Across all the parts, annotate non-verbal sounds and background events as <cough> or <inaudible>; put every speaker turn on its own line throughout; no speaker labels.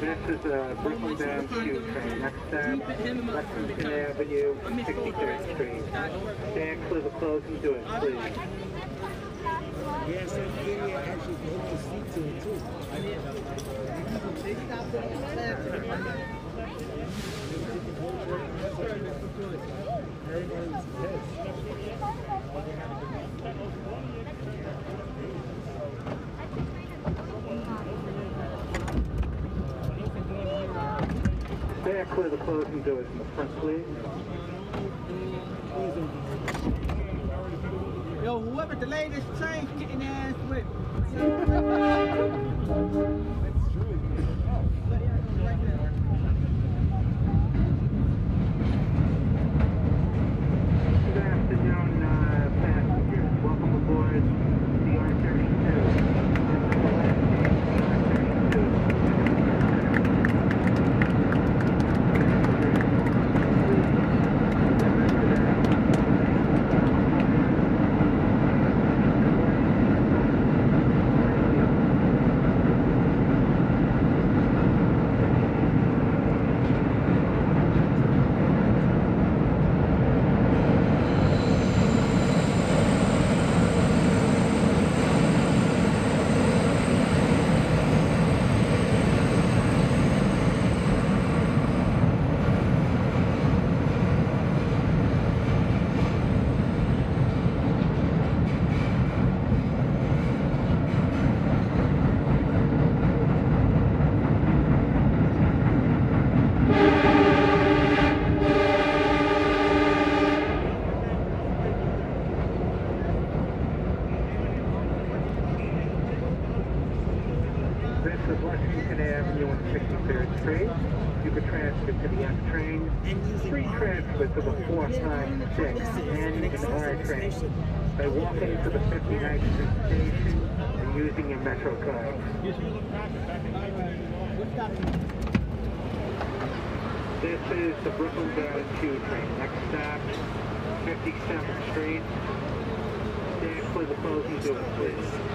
This is a Brooklyn Dam Q train. Next stop, Lexington Avenue, 63rd Street. Stand clear the closing doors, please.
Yes, I'm actually taking a seat to too.
Stand clear the closing doors in the front, please.
Yo, whoever delayed this train getting ass whipped. <laughs>
Good afternoon, uh, passengers. Welcome aboard the R32. This is the last station, the R32. of Lexington Avenue and 63rd Street. You could transfer to the F train. Free transfer to the 456 N and Train by walking to the 59th Street station and using your Metro card. This is the Brooklyn 2 train. Next stop, 57th Street. Stand clear the closing doors, please.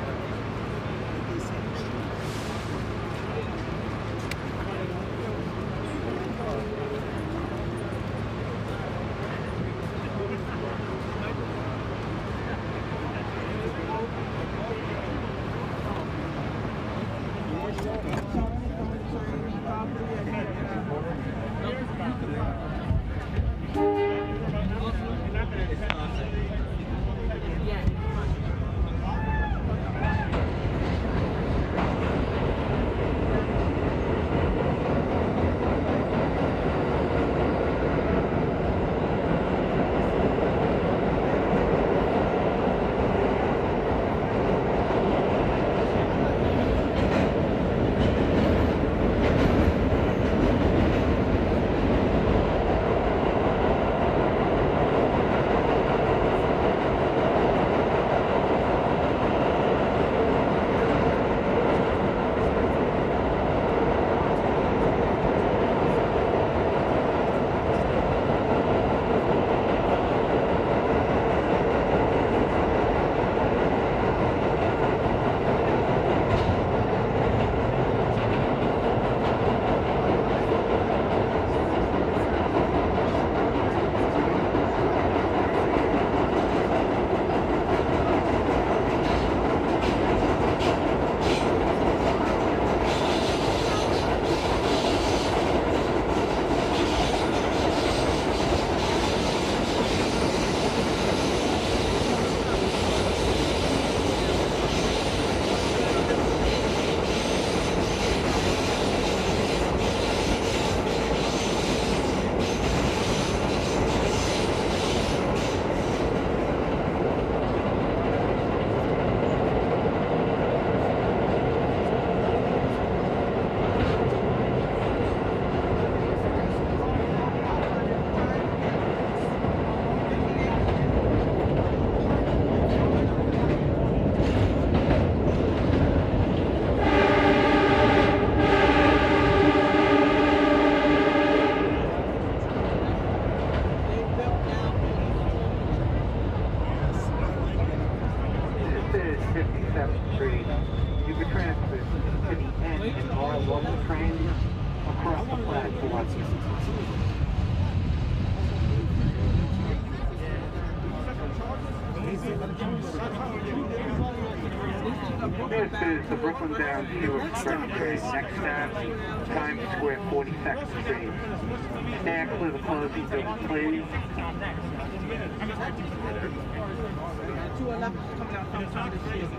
Coming out from time to shift.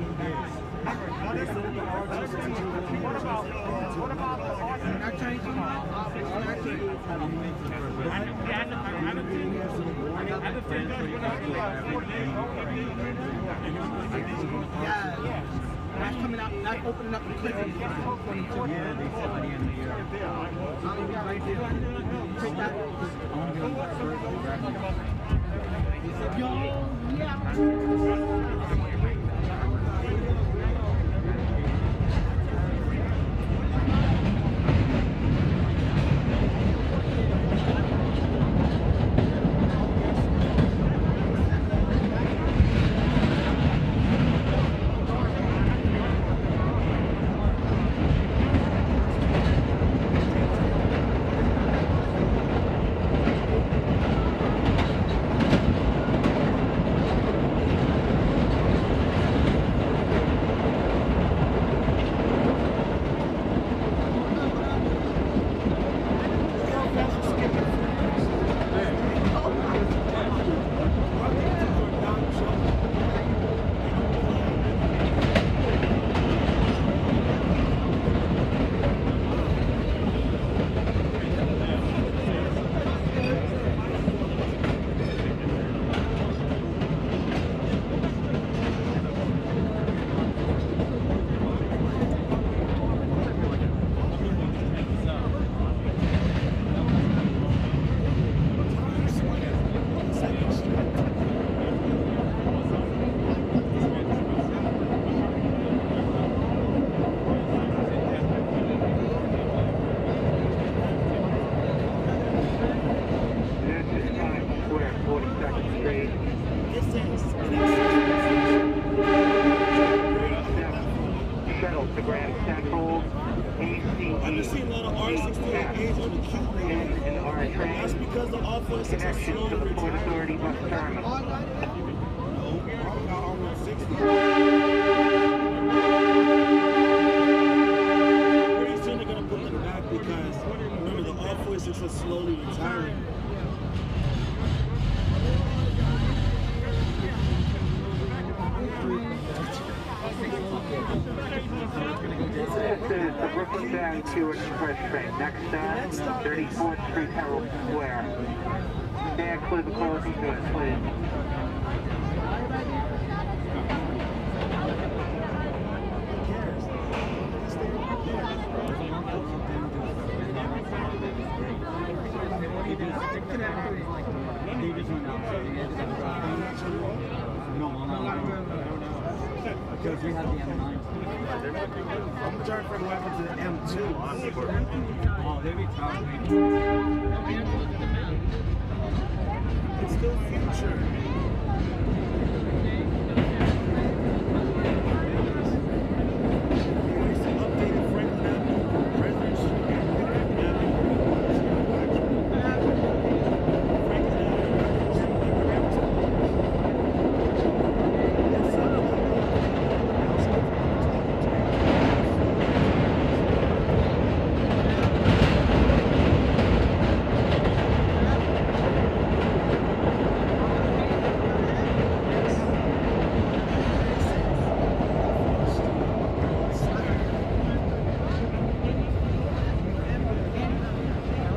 Not changing. Not changing. Yeah. That's coming out. Opening up the right there. Take that. Yo, yeah.
34th Street, Herald Square. Stand clear the closing doors, please.
Because we have the M9.
I'm turning from weapon to the M2.
Oh, they retired.
It's still future. Here's the updated Franklin Avenue, President Street, Franklin Avenue. Franklin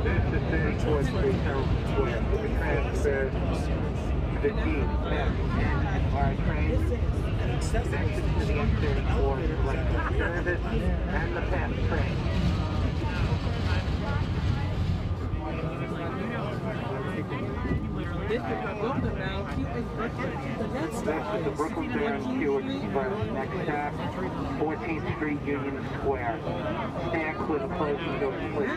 This is 34th Street, Herald Square. We can transfer the D, F, N, and R train. Connection to the M34 Electric Service and the PATH train.
This is a Brooklyn now. Keep it Brooklyn. The next
This is the Brooklyn Durham Q Express. Next stop, 14th Street, Union Square. Stand clear the closing doors, please.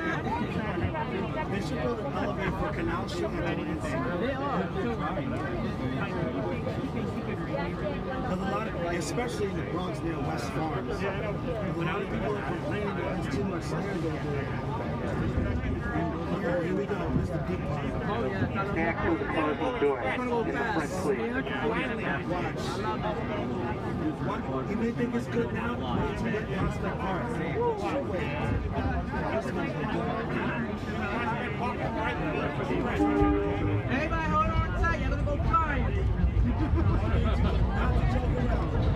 They should build an elevator for Canal Street and Atlantic.
They are.
A lot of, especially in the Bronx near West Farms, a lot of people are complaining that there's too much stairs over there. Here, here we go. Here's the big part.
Oh, yeah. it's not a-
Stand clear the closing doors.
Gonna
In the front, please.
Watch. You may think it's good now, but it's part.
Everybody hold on tight. You're gonna go flying. <laughs>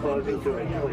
closing doors, please.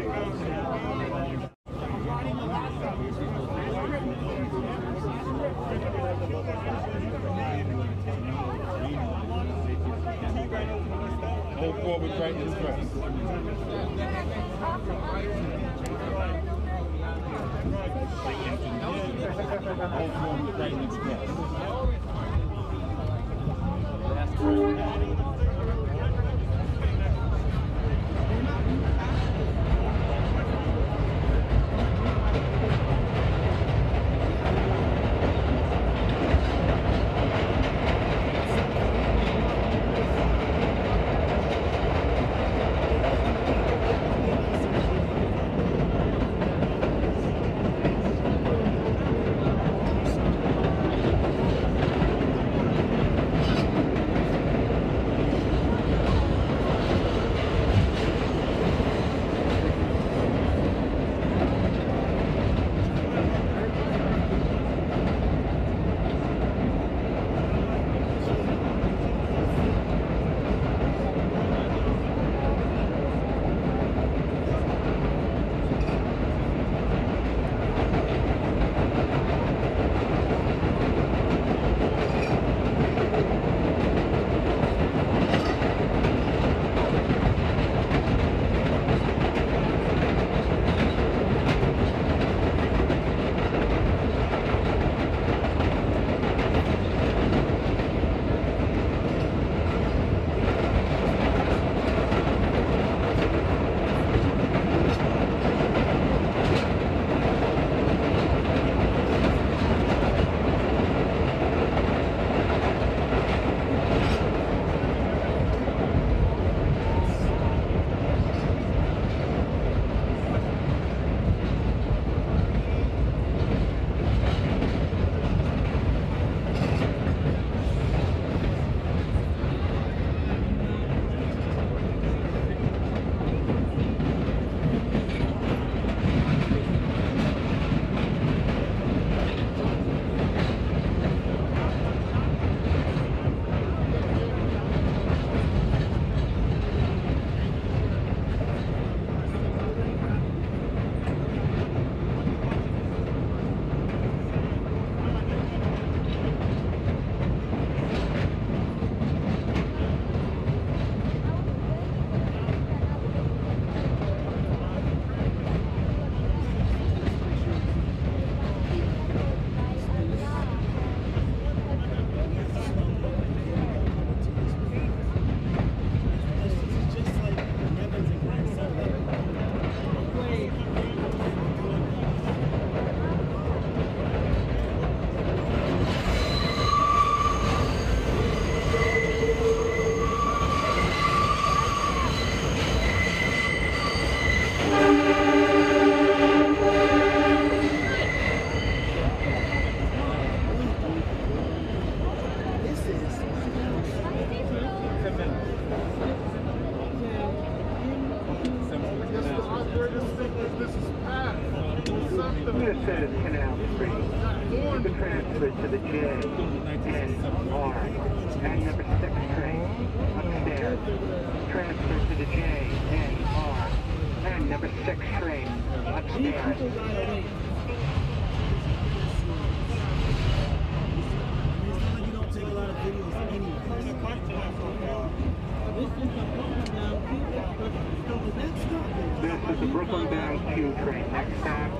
is the
Brooklyn
bound Q train. Next stop,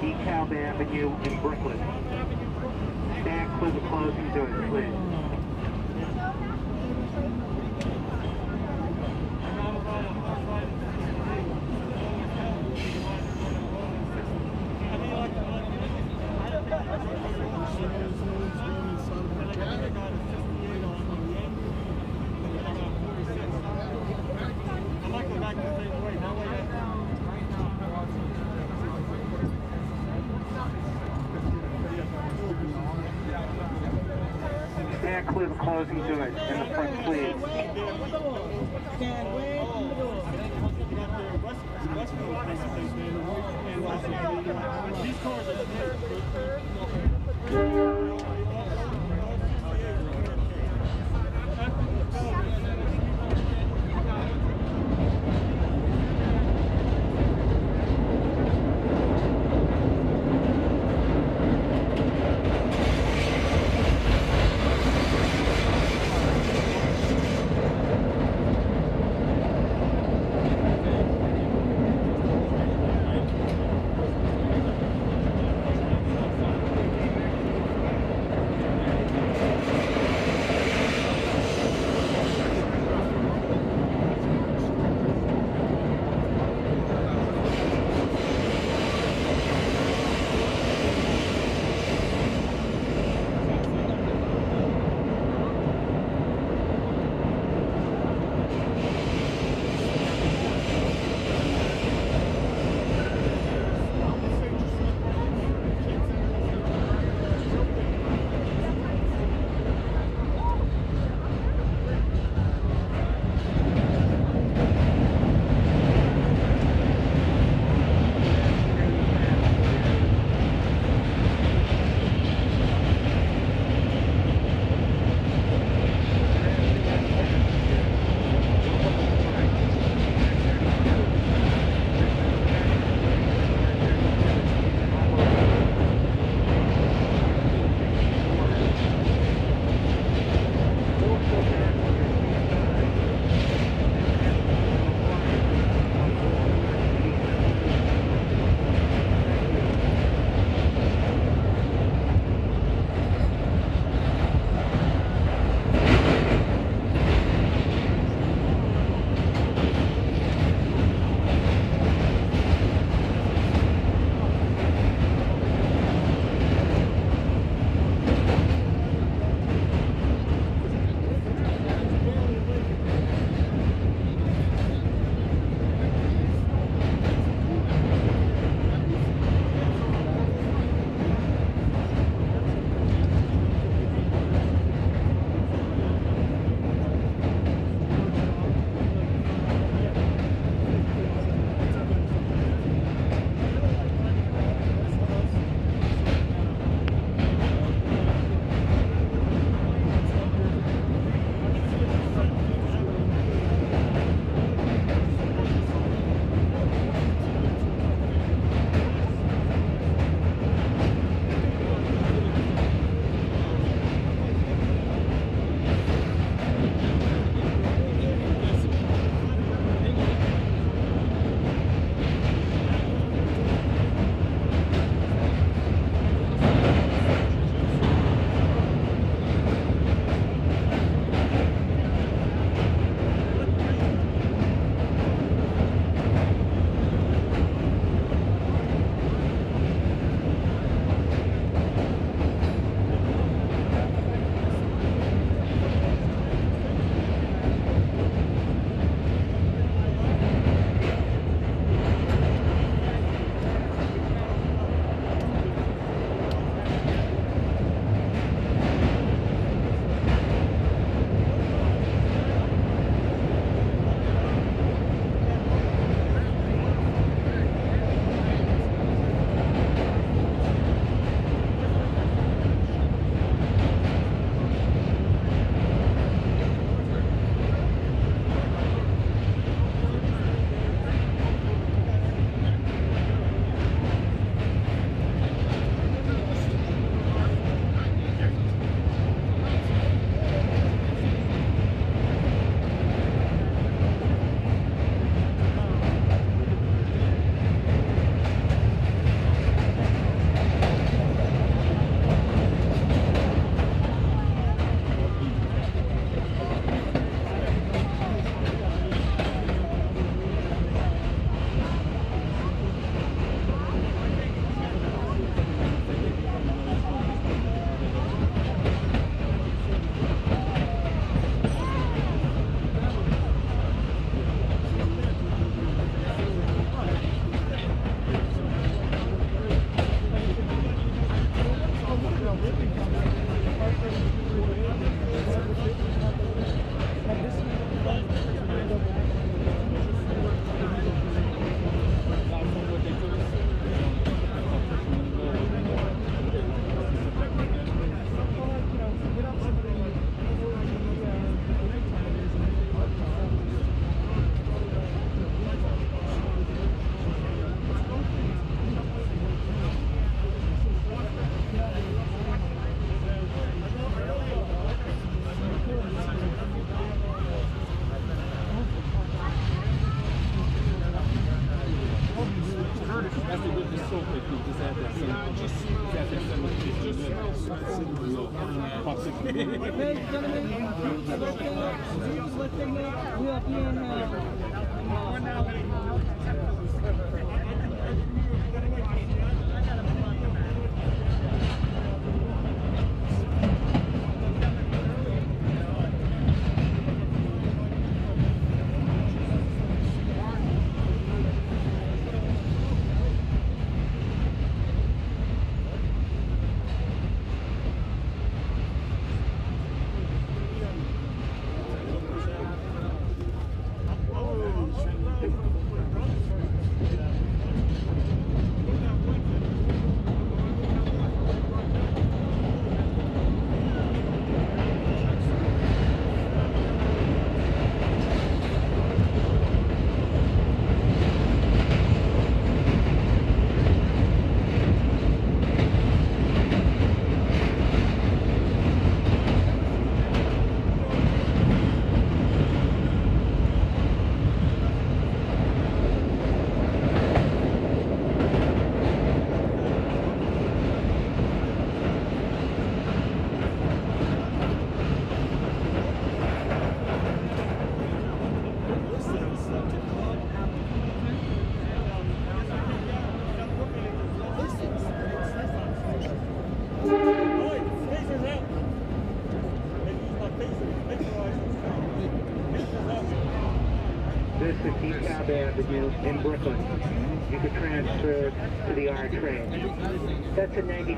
DeKalb Avenue in Brooklyn. Back for the closing doors, please.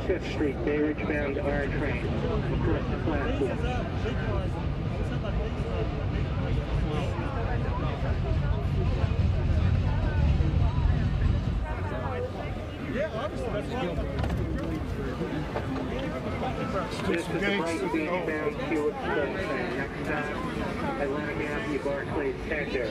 5th Street, Bay Ridge bound R train across the platform. This is the Brighton Beach bound Q Express train. Next stop, Atlantic Avenue, Barclays Center.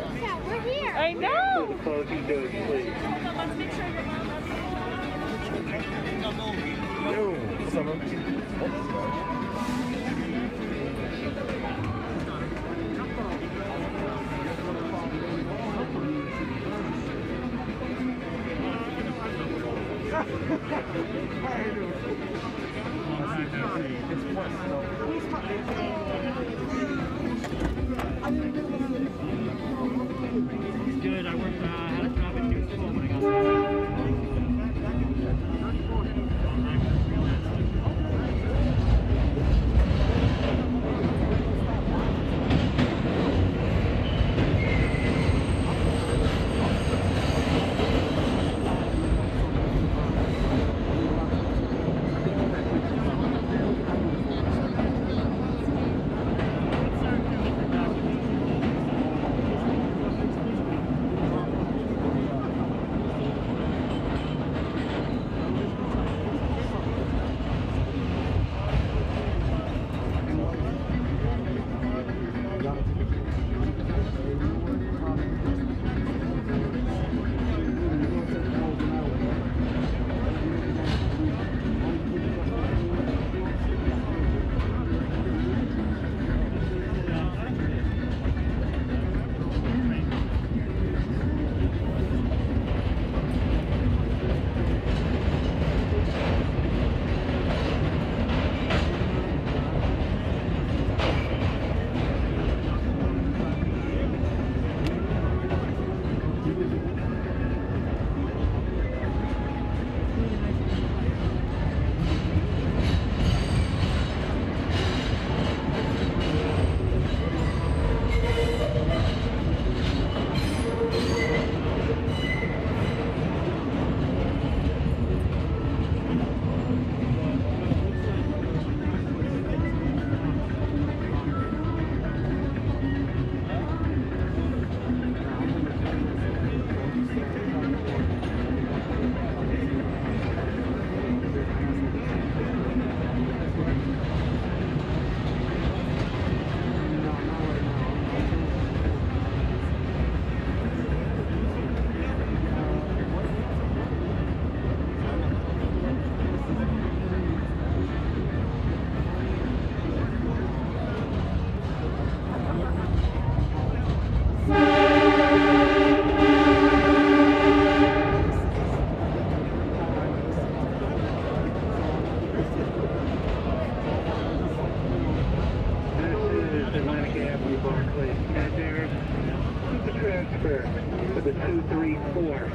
For the 234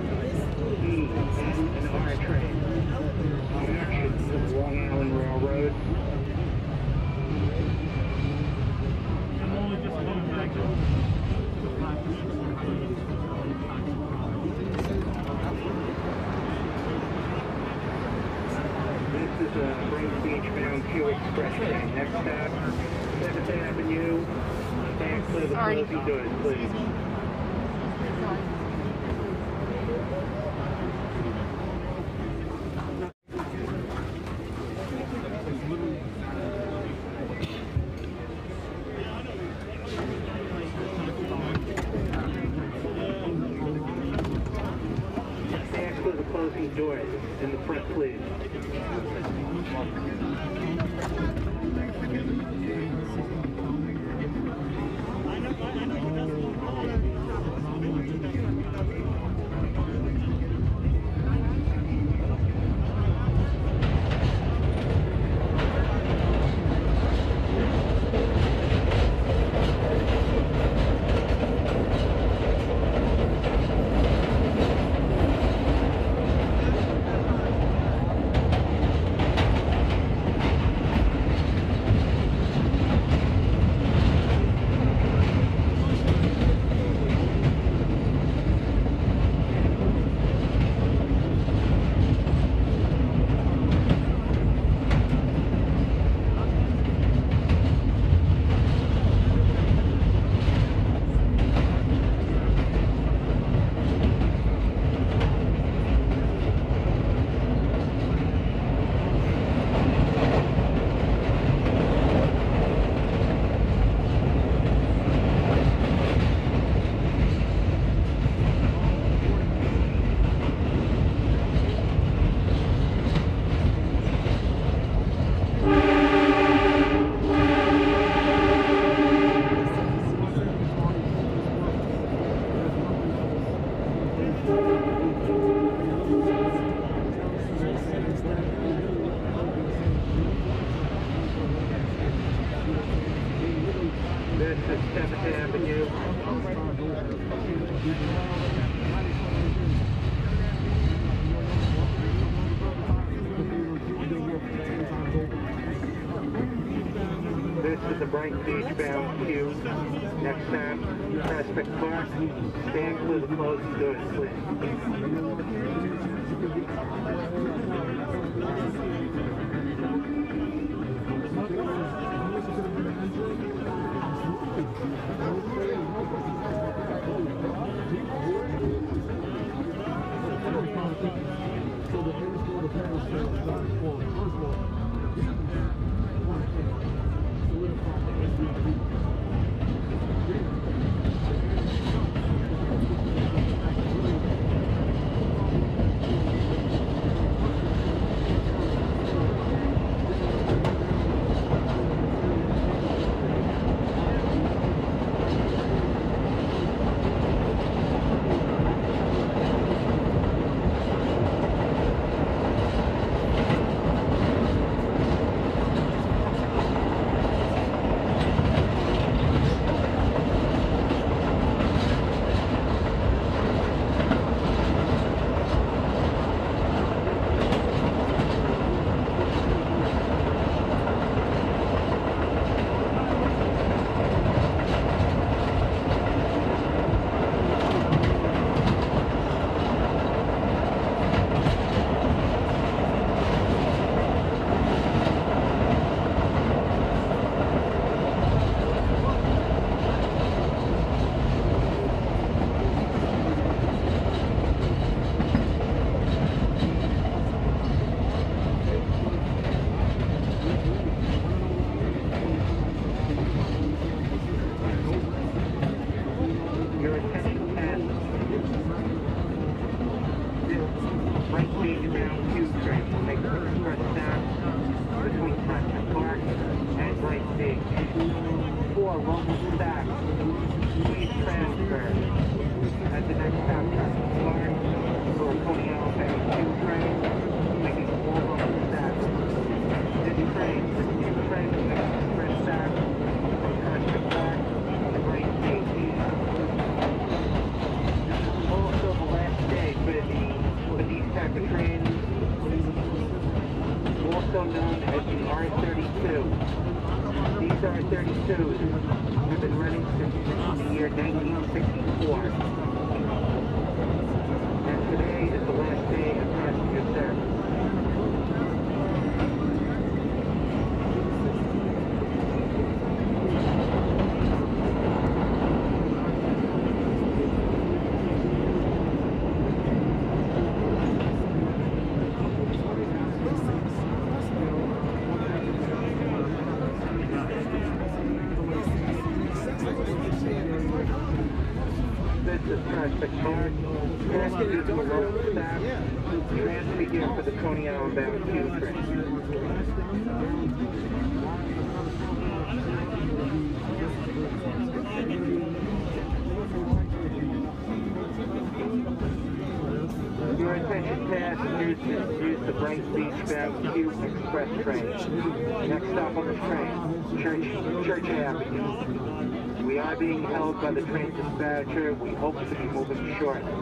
E and R train. Action to Long Island Railroad.
I'm only just going back to the
This is uh, a Brighton Beach bound Q Express train. Next stop, 7th Avenue. Stand clear the doors, please. 32. We've been running since the year 1964. By the train dispatcher. We hope to be moving shortly.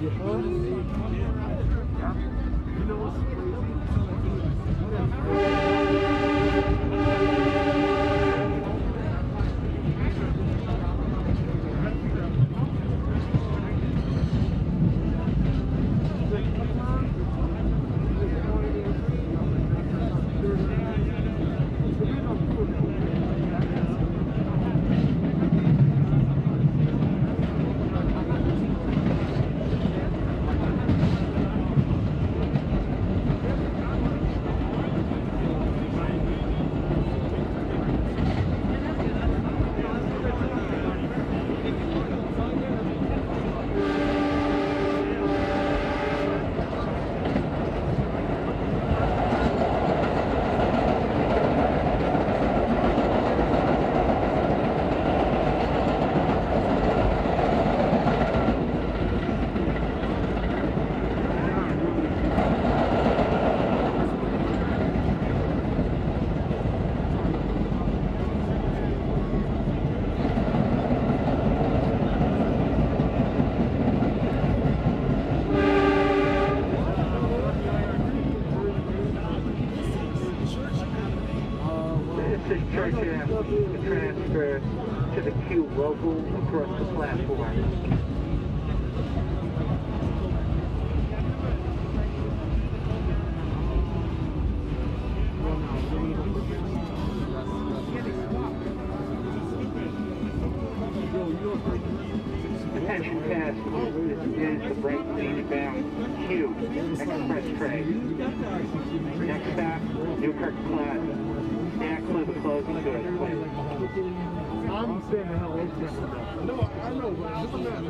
This Thank you. Station pass is intended to break eastbound Q express train. Next stop, Newkirk Plaza. Stand clear the closing.
I'm saying how hell over. No, I know, but I'm
not.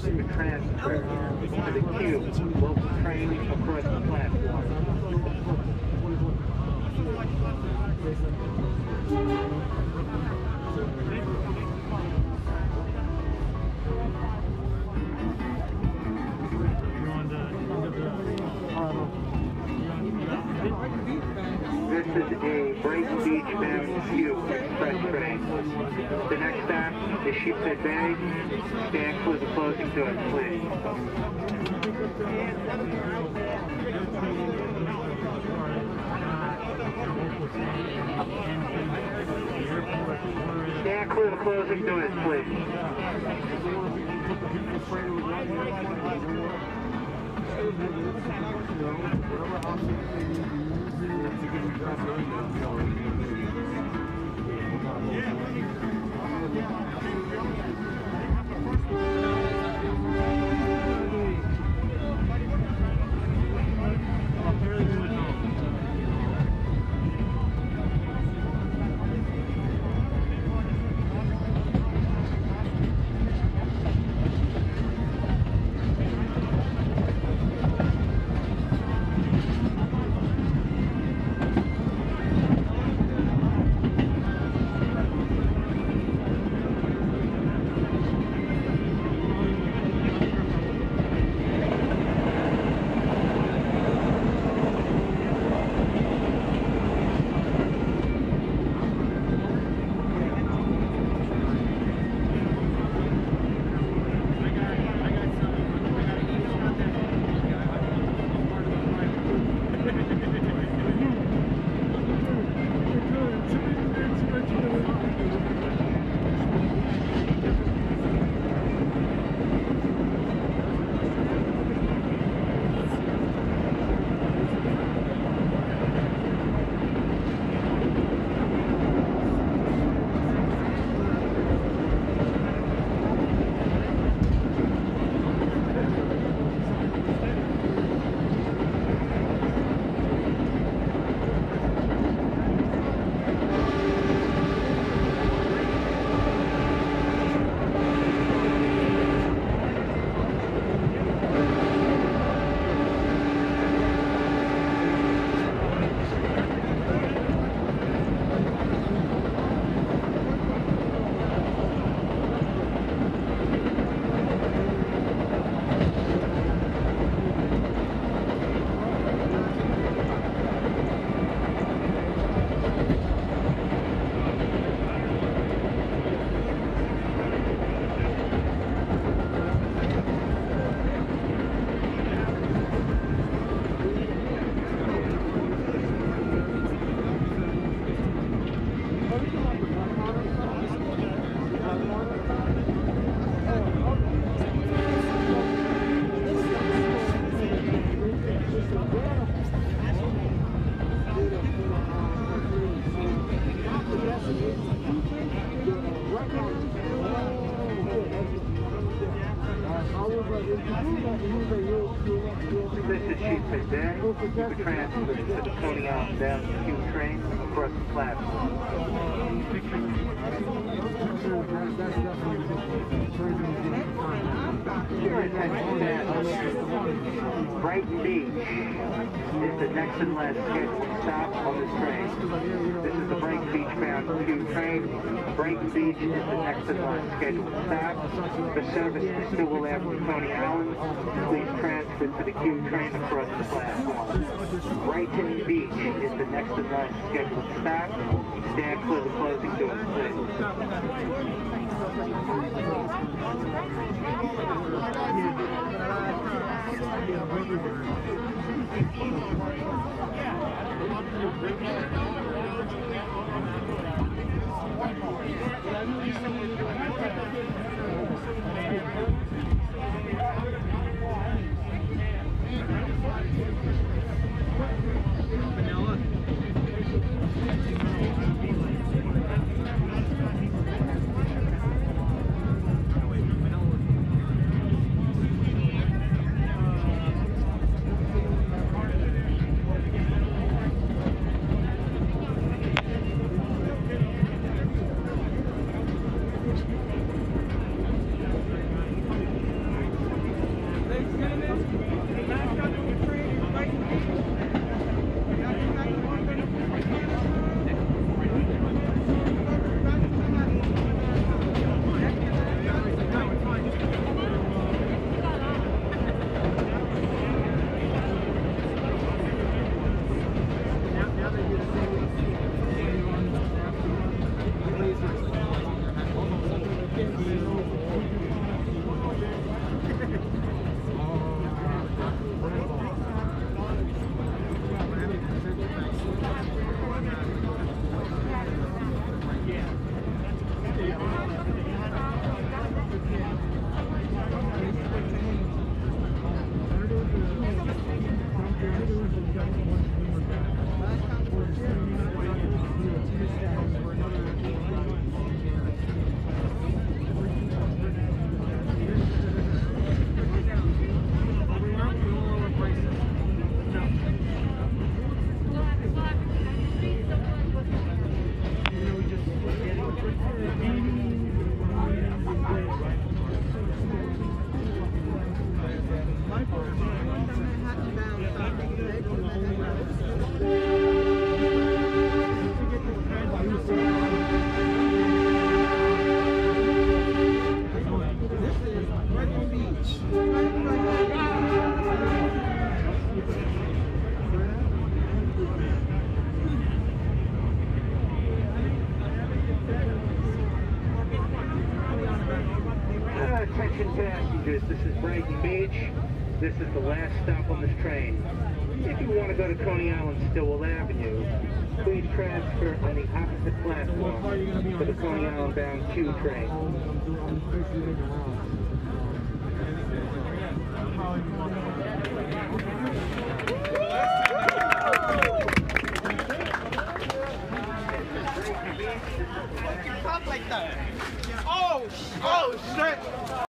Transgression oh, it, please. Stand clear of closing doors, please. Yeah. Is and stop on this train. This is the Brighton Beach bound Q train. Brighton Beach is the next last scheduled stop. The service to Stillwell Avenue, Coney Island, please transfer to the Q train across the platform. Brighton Beach is the next last scheduled stop. Stand clear the closing doors, please. Uh, bound Q train.